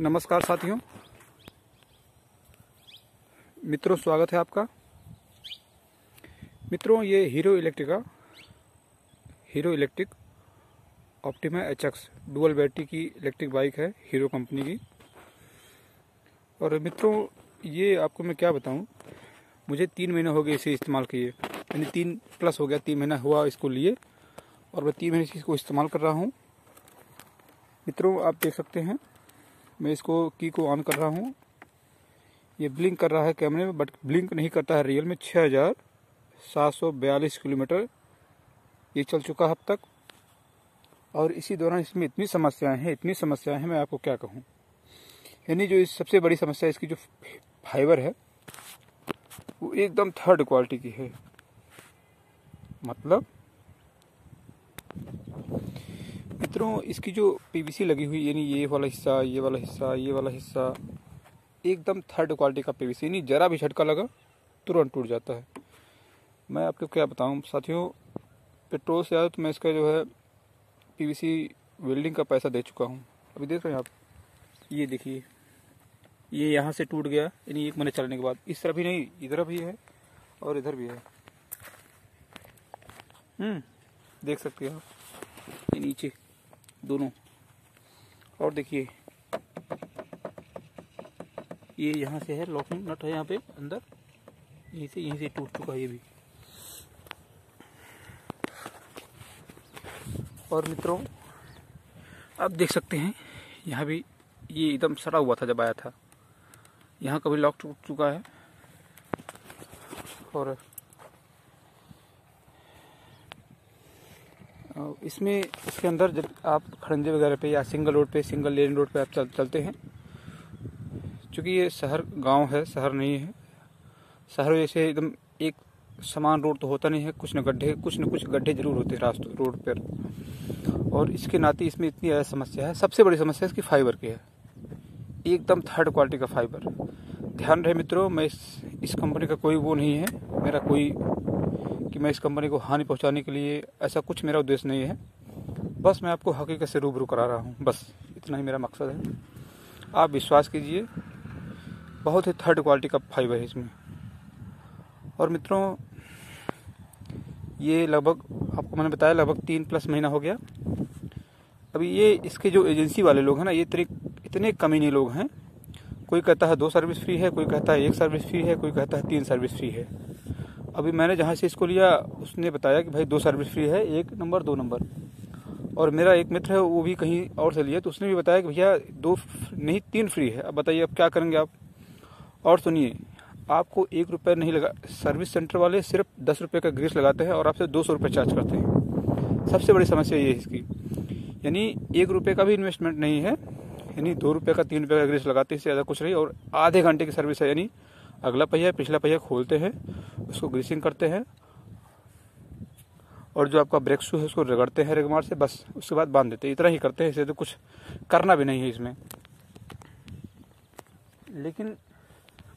नमस्कार साथियों। मित्रों, स्वागत है आपका। मित्रों, ये Hero Electric Hero Electric Optima H X dual battery की इलेक्ट्रिक बाइक है, हीरो कंपनी की। और मित्रों, ये आपको मैं क्या बताऊँ? मुझे तीन महीने हो गए इसे इस्तेमाल किए। यानी तीन प्लस हो गया, तीन महीना हुआ इसको लिए। और मैं तीन महीने इसको इस्तेमाल कर रहा हूँ। मित्रों, आप देख सकते हैं। मैं इसको की को ऑन कर रहा हूँ। ये ब्लिंक कर रहा है कैमरे में बट ब्लिंक नहीं करता है रियल में। छः हज़ार सात सौ बयालीस किलोमीटर। ये चल चुका है अब तक। और इसी दौरान इसमें इतनी समस्याएँ हैं, इतनी समस्याएँ हैं, मैं आपको क्या कहूँ। यानी जो इस सबसे बड़ी समस्या इसकी जो फाइबर है, वो एकदम थर्ड क्वालिटी की है। मतलब मित्रों, इसकी जो पीवीसी लगी हुई, यानी ये वाला हिस्सा, ये वाला हिस्सा, ये वाला हिस्सा, एकदम थर्ड क्वालिटी का पीवीसी यानी जरा भी झटका लगा, तुरंत टूट जाता है। मैं आपको क्या बताऊँ, साथियों, पेट्रोल से आया तो मैं इसका जो है पीवीसी वेल्डिंग का पैसा दे चुका हूँ। अभी देख रहे हैं आप, ये देखिए, ये यहाँ से टूट गया, यानी एक महीने चलने के बाद। इस तरफ़ ही नहीं, इधर भी है, और इधर भी है। हम्म देख सकते हैं आप नीचे। दोनों। और देखिए, ये यहाँ से है लॉकिंग नट है यहाँ पे, अंदर। यहीं से यहीं से टूट चुका है ये भी। और मित्रों, आप देख सकते हैं, यहाँ भी ये एकदम सड़ा हुआ था जब आया था। यहाँ कभी लॉक टूट चुका है। और इसमें इसके अंदर जब आप खड़ंजे वगैरह पे या सिंगल रोड पे सिंगल लेन रोड पे आप चल, चलते हैं क्योंकि ये शहर गाँव है शहर नहीं है शहर जैसे एकदम एक समान रोड तो होता नहीं है कुछ न गड्ढे कुछ न कुछ गड्ढे ज़रूर होते हैं रास्ते रोड पर। और इसके नाते इसमें इतनी ज़्यादा समस्या है सबसे बड़ी समस्या इसकी फाइबर की है एकदम थर्ड क्वालिटी का फाइबर ध्यान रहे मित्रों मैं इस इस कंपनी का कोई वो नहीं है मेरा कोई कि मैं इस कंपनी को हानि पहुँचाने के लिए ऐसा कुछ मेरा उद्देश्य नहीं है। बस मैं आपको हकीकत से रूबरू करा रहा हूँ। बस, इतना ही मेरा मकसद है। आप विश्वास कीजिए, बहुत ही थर्ड क्वालिटी का फाइबर है इसमें। और मित्रों, ये लगभग, आपको मैंने बताया लगभग तीन प्लस महीना हो गया। अभी ये, इसके जो एजेंसी वाले लोग हैं ना, ये इतने इतने कमीने लोग हैं। कोई कहता है दो सर्विस फ्री है, कोई कहता है एक सर्विस फ्री है, कोई कहता है तीन सर्विस फ्री है। अभी मैंने जहाँ से इसको लिया, उसने बताया कि भाई दो सर्विस फ्री है, एक नंबर दो नंबर और मेरा एक मित्र है, वो भी कहीं और से लिया तो उसने भी बताया कि भैया दो नहीं, तीन फ्री है। अब बताइए, अब क्या करेंगे आप? और सुनिए, आपको एक रुपये नहीं लगा सर्विस सेंटर वाले सिर्फ़ दस रुपये का ग्रीस लगाते हैं और आपसे दो सौ रुपये चार्ज करते हैं। सबसे बड़ी समस्या ये है इसकी। यानी एक रुपये का भी इन्वेस्टमेंट नहीं है, यानी दो रुपये का, तीन रुपये का ग्रीस लगाते इससे ज़्यादा कुछ नहीं, और आधे घंटे की सर्विस है, यानी अगला पहिया, पिछला पहिया खोलते हैं, उसको ग्रीसिंग करते हैं, और जो आपका ब्रेक शू है, उसको रगड़ते हैं रेगमार से, बस, उसके बाद बाँध देते हैं। इतना ही करते हैं, इसे तो कुछ करना भी नहीं है इसमें। लेकिन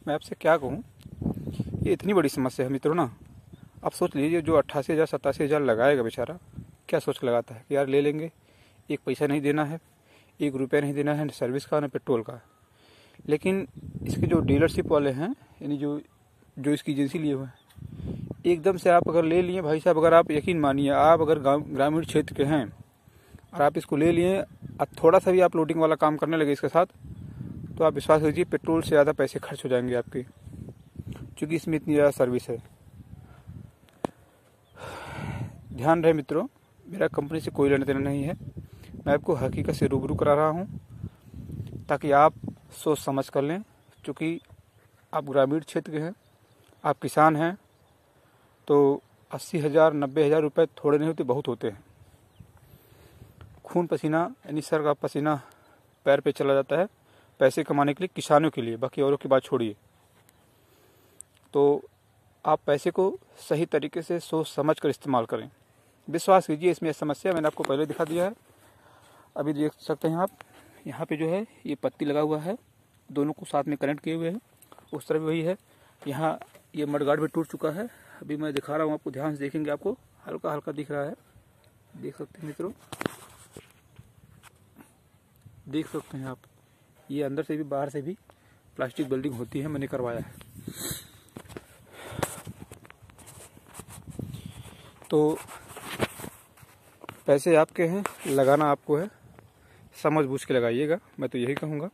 मैं आपसे क्या कहूँ, ये इतनी बड़ी समस्या है मित्रों ना। आप सोच लीजिए, जो अट्ठासी हज़ार सतासी हज़ार लगाएगा बेचारा, क्या सोच लगाता है कि यार ले लेंगे, एक पैसा नहीं देना है, एक रुपया नहीं देना है सर्विस का ना पेट्रोल का। लेकिन इसके जो डीलरशिप वाले हैं, यानी जो जो इसकी एजेंसी लिए हुए हैं, एकदम से आप अगर ले लिए, भाई साहब, अगर आप यकीन मानिए, आप अगर ग्रामीण क्षेत्र के हैं, और आप इसको ले लिए और थोड़ा सा भी आप लोडिंग वाला काम करने लगे इसके साथ तो आप विश्वास कीजिए, पेट्रोल से ज़्यादा पैसे खर्च हो जाएँगे आपके, क्योंकि इसमें इतनी ज़्यादा सर्विस है। ध्यान रहे मित्रों, मेरा कंपनी से कोई लेना देना नहीं है। मैं आपको हकीकत से रूबरू करा रहा हूँ, ताकि आप सोच समझ कर लें, क्योंकि आप ग्रामीण क्षेत्र के हैं, आप किसान हैं तो अस्सी हज़ार, नब्बे हज़ार रुपये थोड़े नहीं होते, बहुत होते हैं। खून पसीना, यानी सर का पसीना पैर पे चला जाता है, पैसे कमाने के लिए, किसानों के लिए, बाकी औरों की बात छोड़िए। तो आप पैसे को सही तरीके से सोच समझ कर इस्तेमाल करें। विश्वास कीजिए इसमें समस्या मैंने आपको पहले दिखा दिया है। अभी देख सकते हैं आप यहाँ पे जो है, ये पत्ती लगा हुआ है। दोनों को साथ में कनेक्ट किए हुए हैं। उस तरफ़ वही है। यहाँ ये मडगार्ड भी टूट चुका है। अभी मैं दिखा रहा हूँ आपको, ध्यान से देखेंगे आपको। हल्का हल्का दिख रहा है। देख सकते हैं मित्रों। देख सकते हैं आप। ये अंदर से भी, बाहर से भी प्लास्टिक बिल्डिंग होती है, मैंने करवाया है। तो पैसे आपके हैं, लगाना आपको है। समझ बूझ के लगाइएगा, मैं तो यही कहूँगा।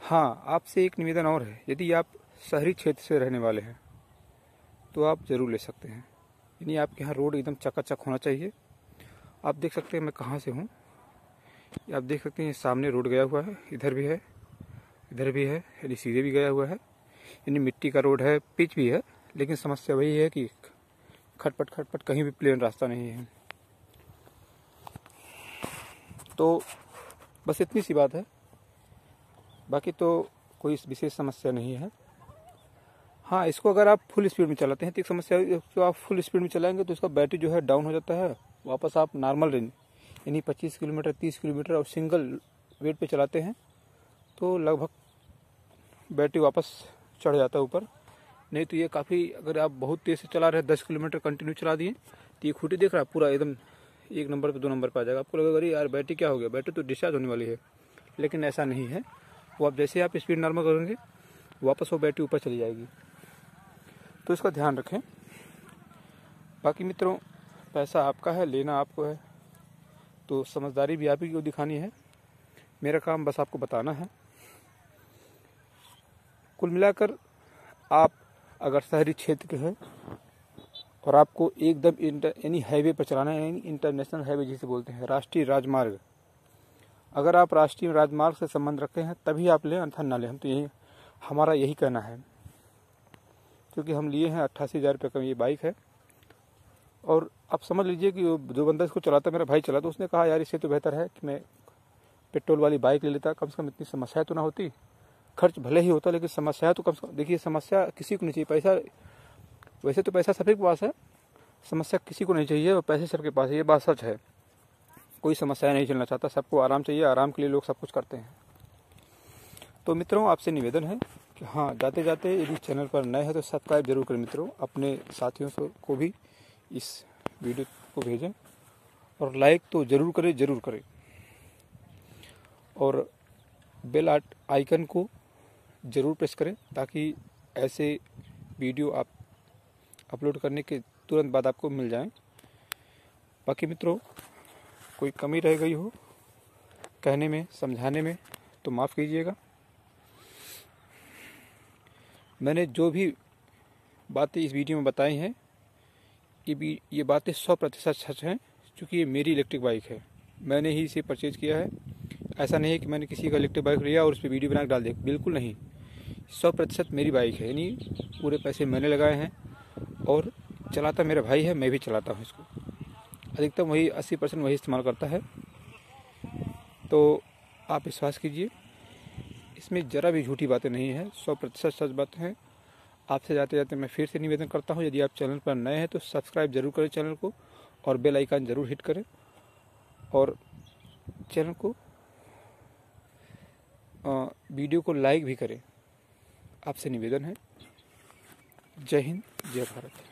हाँ आपसे एक निवेदन और है। यदि आप शहरी क्षेत्र से रहने वाले हैं तो आप ज़रूर ले सकते हैं। यानी आपके यहाँ रोड एकदम चकाचक होना चाहिए। आप देख सकते हैं मैं कहाँ से हूँ। आप देख सकते हैं सामने रोड गया हुआ है, इधर भी है, इधर भी है, यानी सीधे भी गया हुआ है। यानी मिट्टी का रोड है, पिच भी है, लेकिन समस्या वही है कि खटपट खटपट कहीं भी प्लेन रास्ता नहीं है। तो बस इतनी सी बात है। बाकी तो कोई विशेष समस्या नहीं है। हाँ इसको अगर आप फुल स्पीड में चलाते हैं तो एक समस्या तो आप फुल स्पीड में चलाएँगे तो इसका बैटरी जो है डाउन हो जाता है। वापस आप नॉर्मल रेंज यानी 25 किलोमीटर 30 किलोमीटर और सिंगल वेट पे चलाते हैं तो लगभग बैटरी वापस चढ़ जाता है ऊपर। नहीं तो ये काफ़ी, अगर आप बहुत तेज़ से चला रहे हैं, दस किलोमीटर कंटिन्यू चला दिए तो ये खूटी देख रहा पूरा एकदम एक नंबर पर दो नंबर पर आ जाएगा। आपको लगेगा यार, बैटरी क्या हो गया? बैटरी तो डिस्चार्ज होने वाली है। लेकिन ऐसा नहीं है। वो आप जैसे आप स्पीड नॉर्मल करेंगे, वापस वो बैटरी ऊपर चली जाएगी। तो इसका ध्यान रखें। बाकी मित्रों, पैसा आपका है, लेना आपको है। तो समझदारी भी आप ही को दिखानी है। मेरा काम बस आपको बताना है। कुल मिलाकर आप अगर शहरी क्षेत्र के हैं और आपको एकदम यानी हाईवे पर चलाना है इंटरनेशनल हाईवे जिसे बोलते हैं, राष्ट्रीय राजमार्ग। अगर आप राष्ट्रीय राजमार्ग से संबंध रखते हैं, तभी आप लें, अन्यथा ना लें। हम तो यही, हमारा यही कहना है। क्योंकि हम लिए हैं अट्ठासी हज़ार रुपये का ये बाइक है। और आप समझ लीजिए कि जो बंदा इसको चलाता मेरा भाई चला तो उसने कहा, यार, इससे तो बेहतर है कि मैं पेट्रोल वाली बाइक ले लेता, कम से कम इतनी समस्या तो ना होती। खर्च भले ही होता, लेकिन समस्या तो कम से कम, देखिए, समस्या किसी को नहीं चाहिए। पैसा वैसे तो पैसा सभी के पास है। समस्या किसी को नहीं चाहिए और पैसे सबके पास है, ये बात सच है। कोई समस्या नहीं चलना चाहता, सबको आराम चाहिए, आराम के लिए लोग सब कुछ करते हैं। तो मित्रों, आपसे निवेदन है कि हाँ जाते जाते यदि चैनल पर नए हैं तो सब्सक्राइब ज़रूर करें मित्रों, अपने साथियों को भी इस वीडियो को भेजें और लाइक तो ज़रूर करें ज़रूर करें। और बेल आइकन को ज़रूर प्रेस करें ताकि ऐसे वीडियो आप अपलोड करने के तुरंत बाद आपको मिल जाएँ। बाकी मित्रों, कोई कमी रह गई हो कहने में, समझाने में तो माफ़ कीजिएगा। मैंने जो भी बातें इस वीडियो में बताई हैं, ये भी, ये बातें सौ प्रतिशत सच हैं, क्योंकि ये मेरी इलेक्ट्रिक बाइक है। मैंने ही इसे परचेज किया है। ऐसा नहीं है कि मैंने किसी का इलेक्ट्रिक बाइक लिया और उस पर वीडियो बना डाल दिया। बिल्कुल नहीं। सौ प्रतिशत मेरी बाइक है, यानी पूरे पैसे मैंने लगाए हैं। और चलाता मेरा भाई है, मैं भी चलाता हूँ इसको। अधिकतम वही अस्सी परसेंट वही इस्तेमाल करता है। तो आप विश्वास कीजिए, इसमें ज़रा भी झूठी बातें नहीं है, सौ प्रतिशत सच बात हैं। आपसे जाते जाते मैं फिर से निवेदन करता हूँ, यदि आप चैनल पर नए हैं तो सब्सक्राइब ज़रूर करें चैनल को और बेल आइकन ज़रूर हिट करें। और चैनल को वीडियो को लाइक भी करें। आपसे निवेदन है। जय हिंद जय भारत।